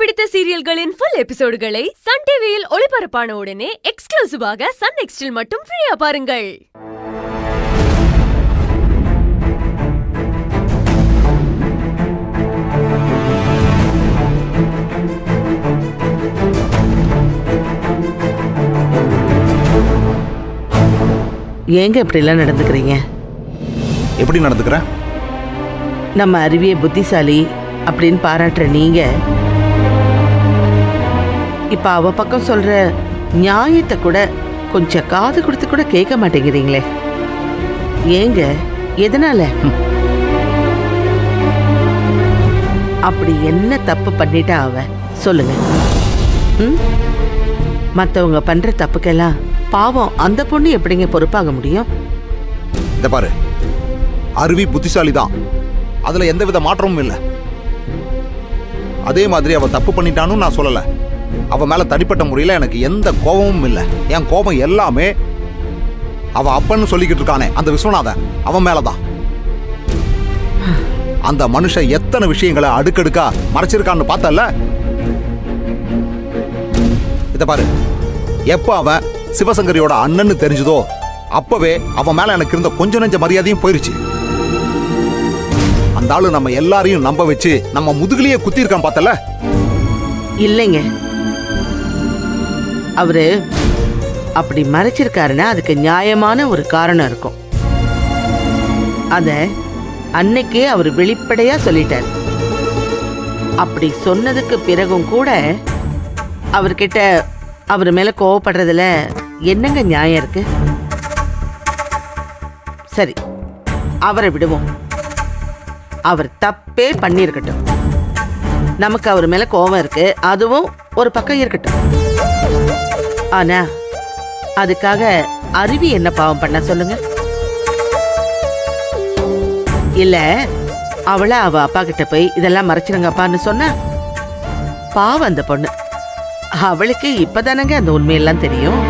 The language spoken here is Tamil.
பிடித்த சீரியல்களின் ஃபுல் எபிசோடுகளை சன் டிவியில் ஒளிபரப்பான உடனே எக்ஸ்க்ளூசிவாக சன் நெக்ஸ்டில் மட்டும் ஃப்ரீயா பாருங்கள். ஏங்க இப்படிலாம் நடந்துக்கிறீங்க? எப்படி நடந்துக்கிற? நம்ம அறிவிய புத்திசாலி அப்படின்னு பாராட்டுற நீங்க இப்ப அவ பக்கம் சொல்ற நியாயத்தை கூட கொஞ்சம் காது கொடுத்து கூட கேட்க மாட்டேங்கிறீங்களே. ஏங்க எதனால? அப்படி என்ன தப்பு பண்ணிட்டா அவ? சொல்லுங்க. ம்? மத்தவங்க பண்ற தப்புக்கெல்லாம் பாவம் அந்த பொண்ணு எப்படிங்க பொறுப்பாக முடியும்? இத பாரு. அருவி புத்திசாலி தான் அதுல எந்தவித மாற்றமும் இல்லை. அதே மாதிரி அவ தப்பு பண்ணிட்டான்னு நான் சொல்லலை. அவ மேல தனிப்பட்ட முறையில் எனக்கு எந்த கோபமும் இல்லை. என் கோபம் எல்லாமே அவ அப்பன்னு சொல்லிக்கிட்டு இருக்கானே அந்த விஸ்வநாதன். அவன் மேலதான். அந்த மனுஷன் எத்தனை விஷயங்களை அடுக்கடுக்கா மறைச்சிருக்கான்னு பார்த்தல இத பாரு. எப்ப அவன் சிவசங்கரியோட அண்ணன்னு தெரிஞ்சதோ அப்பவே அவன் மேல எனக்கு இருந்த கொஞ்ச நெஞ்ச மரியாதையும் போயிருச்சு. அந்த ஆளு நம்ம எல்லாரையும் நம்ப வச்சு நம்ம முதுகுலயே குத்தி இருக்கான் பார்த்தல இல்லைங்க. அவரு அப்படி மறைச்சிருக்காருன்னா அதுக்கு நியாயமான ஒரு காரணம் இருக்கும். அத அன்னைக்கே அவர் வெளிப்படையா சொல்லிட்டார். அப்படி சொன்னதுக்கு பிறகும் கூட அவர்கிட்ட அவர் மேல கோவப்படுறதுல என்னங்க நியாயம் இருக்கு? சரி அவரை விடுவோம். அவர் தப்பே பண்ணியிருக்கட்டும். நமக்கு அவர் மேல கோவம் இருக்கு அதுவும் ஒரு பக்கம் இருக்கட்டும். ஆனா அதுக்காக அருவி என்ன பாவம் பண்ண சொல்லுங்க? இல்ல அவள அவ அப்பா கிட்ட போய் இதெல்லாம் மறைச்சிருங்கப்பான்னு சொன்னா பாவம் அந்த பொண்ணு. அவளுக்கு இப்பதானங்க அந்த உண்மையெல்லாம் தெரியும்.